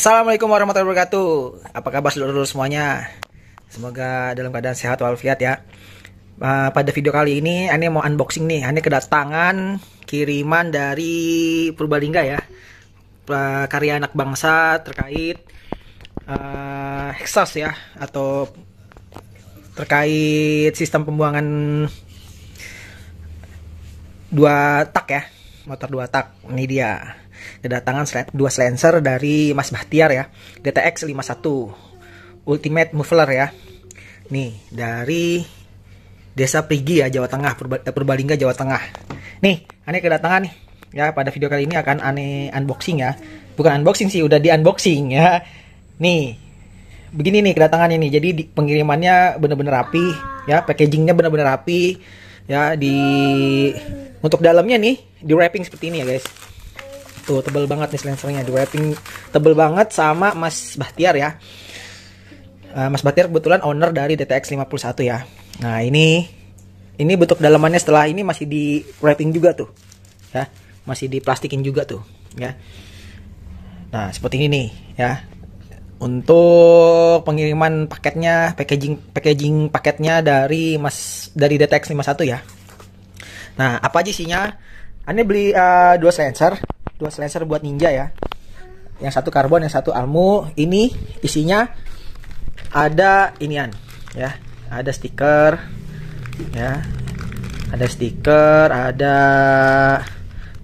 Assalamualaikum warahmatullahi wabarakatuh. Apa kabar seluruh semuanya? Semoga dalam keadaan sehat walafiat ya. Uh, pada video kali ini, Ane mau unboxing nih. Ane kedatangan kiriman dari Purbalingga ya. Uh, karya anak bangsa terkait uh, exhaust ya atau terkait sistem pembuangan dua tak ya motor dua tak ini dia kedatangan dua silencer dari Mas Bahtiar ya. DTX 51 Ultimate Muffler ya. Nih dari Desa Prigi ya Jawa Tengah eh, Purbalingga Jawa Tengah. Nih aneh kedatangan nih. Ya pada video kali ini akan aneh unboxing ya. Bukan unboxing sih udah di unboxing ya. Nih begini nih kedatangannya nih. Jadi di, pengirimannya bener-bener rapi ya packagingnya bener-bener rapi ya di untuk dalamnya nih di wrapping seperti ini ya guys Tuh tebel banget nih silencernya, di wrapping tebel banget sama Mas Bahtiar ya. Uh, Mas Bahtiar kebetulan owner dari DTX 51 ya. Nah, ini ini bentuk dalamannya setelah ini masih di wrapping juga tuh. Ya, masih diplastikin juga tuh, ya. Nah, seperti ini nih, ya. Untuk pengiriman paketnya, packaging packaging paketnya dari Mas dari DTX 51 ya. Nah, apa aja isinya? Ane beli uh, dua sensor dua slicer buat ninja ya. Yang satu karbon yang satu almu. Ini isinya ada inian ya. Ada stiker ya. Ada stiker ada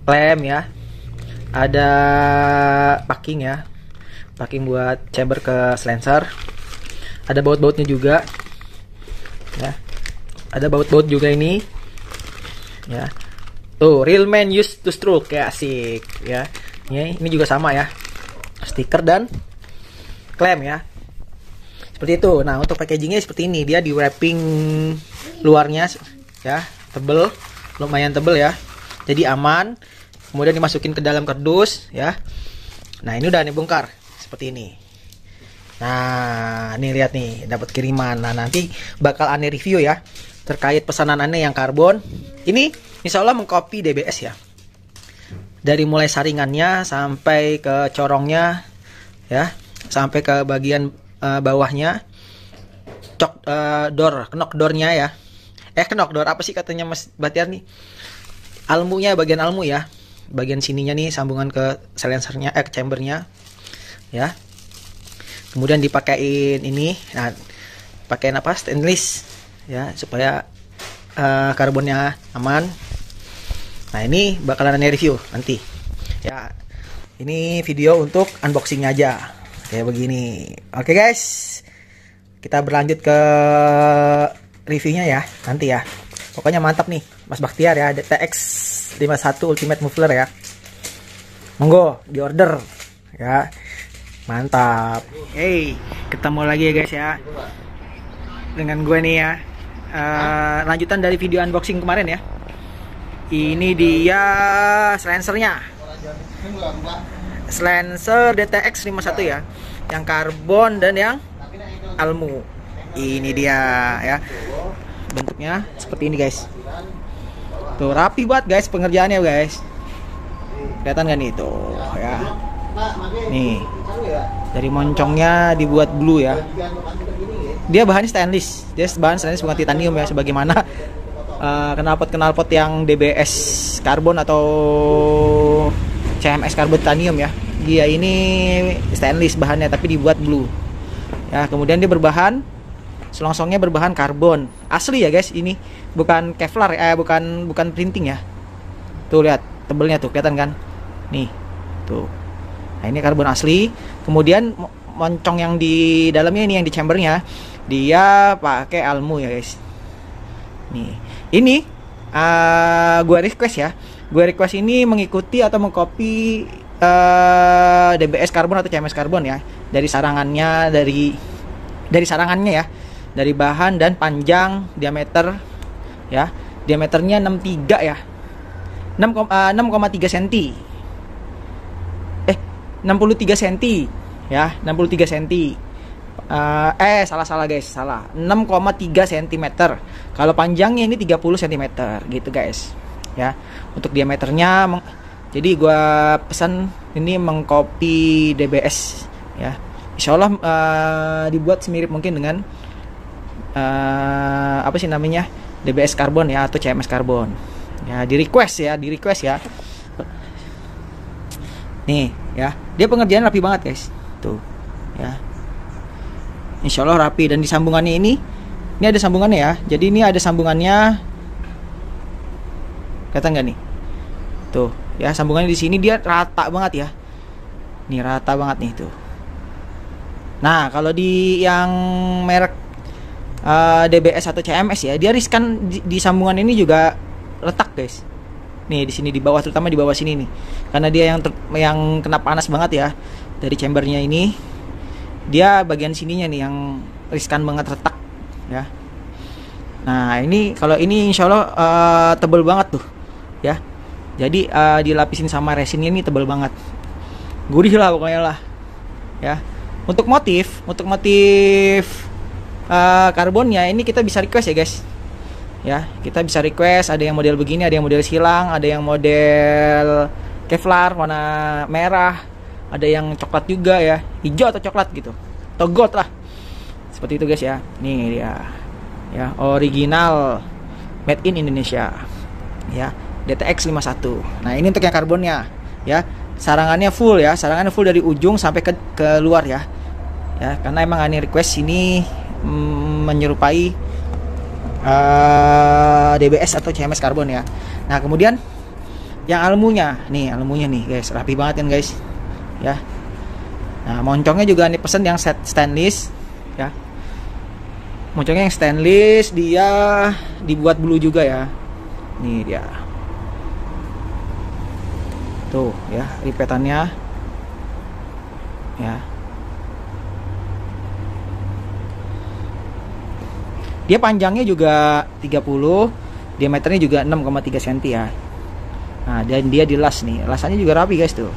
klem ya. Ada packing ya. Packing buat chamber ke silencer ada baut-bautnya juga ya. Ada baut-baut juga ini ya Tuh, real man used to stroke ya asik ya. Ini, ini juga sama ya. Stiker dan klem ya. Seperti itu. Nah, untuk packagingnya seperti ini. Dia di wrapping luarnya ya, tebel, lumayan tebel ya. Jadi aman. Kemudian dimasukin ke dalam kardus ya. Nah, ini udah nih bongkar seperti ini. Nah, ini lihat nih, dapat kiriman. Nah, nanti bakal aneh review ya terkait pesanan aneh yang karbon. Ini insya Allah mengcopy DBS ya. Dari mulai saringannya sampai ke corongnya ya, sampai ke bagian uh, bawahnya cok uh, door, knock doornya ya. Eh knock door apa sih katanya Mas Batiar nih? Almunya bagian almu ya. Bagian sininya nih sambungan ke silencernya eh ke chambernya ya. Kemudian dipakein ini nah pakai apa stainless ya supaya uh, karbonnya aman nah ini bakalan ada review nanti. Ya ini video untuk unboxing aja. Kayak begini. Oke guys. Kita berlanjut ke reviewnya ya nanti ya. Pokoknya mantap nih Mas Baktiar ya DTX 51 Ultimate Muffler ya. Monggo di order ya mantap. Hey ketemu lagi ya guys ya. Dengan gue nih ya. Uh, lanjutan dari video unboxing kemarin ya ini dia silencernya silencer DTX 51 ya. Yang karbon dan yang almu. Ini dia ya. Bentuknya seperti ini guys. Tuh rapi banget guys pengerjaannya guys. Kelihatan kan itu ya. Nih. Dari moncongnya dibuat blue ya. Dia bahannya stainless. Dia bahan stainless bukan titanium ya sebagaimana knalpot knalpot yang DBS karbon atau CMX karbon titanium ya. Dia ini stainless bahannya tapi dibuat blue. Ya kemudian dia berbahan selongsongnya berbahan karbon. Asli ya guys ini bukan kevlar eh bukan bukan printing ya. Tuh lihat tebelnya tuh kelihatan kan? Nih tuh. Nah ini karbon asli. Kemudian moncong yang di dalamnya ini yang di chambernya dia pakai almu ya guys. Nih ini uh, ah, gue request ya. Gue request ini mengikuti atau mengcopy uh, ah, DBS karbon atau CMS karbon ya. Dari sarangannya dari dari sarangannya ya. Dari bahan dan panjang diameter ya. Diameternya 63 ya. 6,3 uh, cm eh 63 cm ya. 63 cm uh, eh salah salah guys salah. 6,3 cm kalau panjangnya ini 30 cm gitu guys. Ya untuk diameternya jadi gua pesan ini mengcopy DBS ya. Insya Allah uh, dibuat semirip mungkin dengan uh, apa sih namanya DBS karbon ya atau CMS karbon ya di request ya di request ya. Nih ya. Dia pengerjaan rapi banget guys. Tuh ya. Insya Allah rapi. Dan di sambungannya ini ini ada sambungannya ya. Jadi ini ada sambungannya. Kata nggak nih? Tuh ya sambungannya di sini. Dia rata banget ya. Nih rata banget nih tuh. Nah kalau di yang merek uh, eh, DBS atau CMS ya dia riskan di, di sambungan ini juga letak guys. Nih di sini di bawah terutama di bawah sini nih. Karena dia yang ter, yang kena panas banget ya dari chambernya ini. Dia bagian sininya nih yang riskan banget retak ya. Nah ini kalau ini insya Allah uh, tebel banget tuh ya. Jadi uh, dilapisin sama resinnya ini tebal banget. Gurih lah pokoknya lah ya. Untuk motif untuk motif uh, karbonnya ini kita bisa request ya guys. Ya kita bisa request ada yang model begini ada yang model silang ada yang model kevlar warna merah ada yang coklat juga ya hijau atau coklat gitu atau gold lah seperti itu guys ya. Nih dia. Ya original made in Indonesia. Ya DTX 51 nah ini untuk yang karbonnya. Ya sarangannya full ya. Sarangannya full dari ujung sampai ke, luar ya. Ya karena emang ini request ini mm, menyerupai uh, eh, DBS atau CMS karbon ya. Nah kemudian yang almunya. Nih almunya nih guys. Rapi banget kan guys? Ya. Nah moncongnya juga nih pesen yang set stainless ya moncongnya yang stainless dia dibuat blue juga ya. Nih dia. Tuh ya ripetannya. Ya. Dia panjangnya juga 30 diameternya juga 6,3 cm ya. Nah dan dia dilas nih. Lasannya juga rapi guys tuh.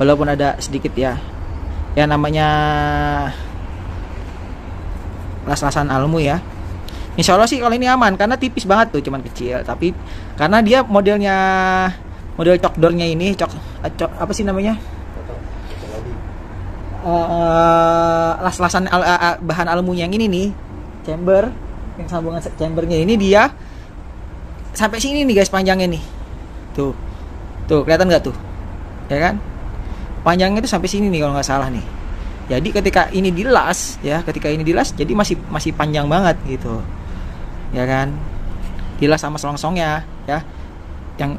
Walaupun ada sedikit ya. Ya namanya las-lasan almu ya. Insya Allah sih kalau ini aman karena tipis banget tuh cuman kecil. Tapi karena dia modelnya model cokdornya ini cok, eh, cok apa sih namanya? Uh, las-lasan al, uh, bahan aluminium yang ini nih chamber yang sambungan chambernya ini dia sampai sini nih guys panjangnya nih. Tuh tuh kelihatan nggak tuh? Ya kan? Panjangnya itu sampai sini nih kalau nggak salah nih jadi ketika ini dilas ya ketika ini dilas jadi masih masih panjang banget gitu ya kan? Dilas sama selongsongnya ya yang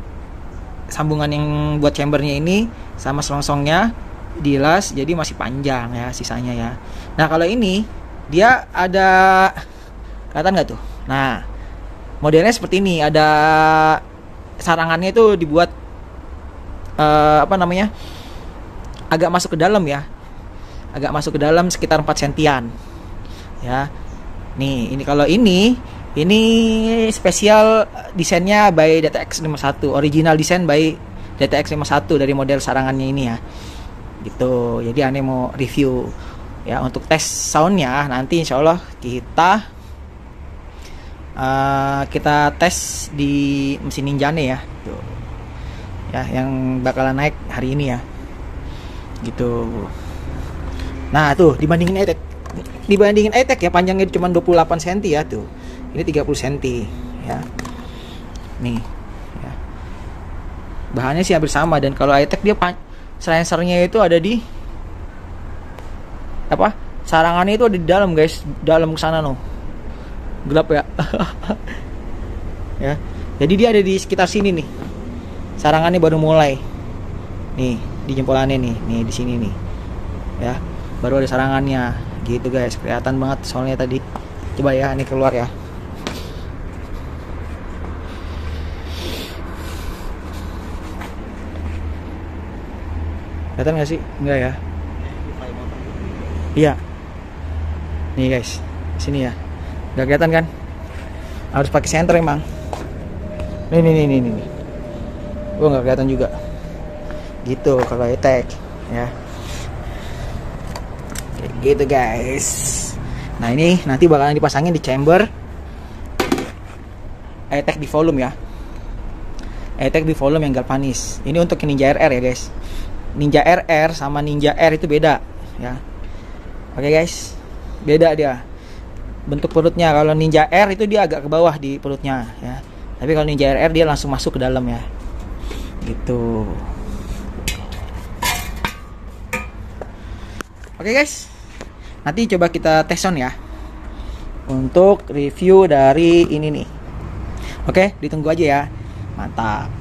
sambungan yang buat chambernya ini sama selongsongnya dilas jadi masih panjang ya sisanya ya. Nah kalau ini dia ada kelihatan nggak tuh? Nah modelnya seperti ini ada sarangannya itu dibuat uh, apa namanya agak masuk ke dalam ya agak masuk ke dalam sekitar 4 sentian ya nih ini kalau ini ini spesial desainnya by DTX 51, original desain by DTX 51 dari model sarangannya ini ya. Gitu. Jadi aneh mau review ya untuk tes soundnya nanti insya Allah kita uh, kita tes di mesin Ninjane ya. Tuh. Ya, yang bakalan naik hari ini ya. Gitu. Nah, tuh dibandingin ETEC dibandingin ETEC ya panjangnya cuma 28 cm ya tuh. Ini 30 cm ya. Nih ya. bahannya sih hampir sama dan kalau iTech dia selensernya itu ada di apa? Sarangannya itu ada di dalam guys. Dalam sana no. Gelap ya. Ya. Jadi dia ada di sekitar sini nih. Sarangannya baru mulai. Nih di jempolannya nih nih di sini nih. Ya baru ada sarangannya. Gitu guys. Kelihatan banget soalnya tadi. Coba ya ini keluar ya. Kelihatan nggak sih? Enggak ya? Iya. Nih guys. Sini ya. Nggak kelihatan kan? Harus pakai senter emang. Nih nih nih nih nih. Gua nggak kelihatan juga. Gitu kalau attack ya gitu guys. Nah ini nanti bakalan dipasangin di chamber. Attack di volume ya. Attack di volume yang galvanis. Ini untuk Ninja RR ya guys. Ninja RR sama Ninja R itu beda ya. Oke guys. Beda dia. Bentuk perutnya. Kalau Ninja R itu dia agak ke bawah di perutnya ya. Tapi kalau Ninja RR dia langsung masuk ke dalam ya. Gitu. Oke guys nanti coba kita tes on ya. Untuk review dari ini nih. Oke ditunggu aja ya. Mantap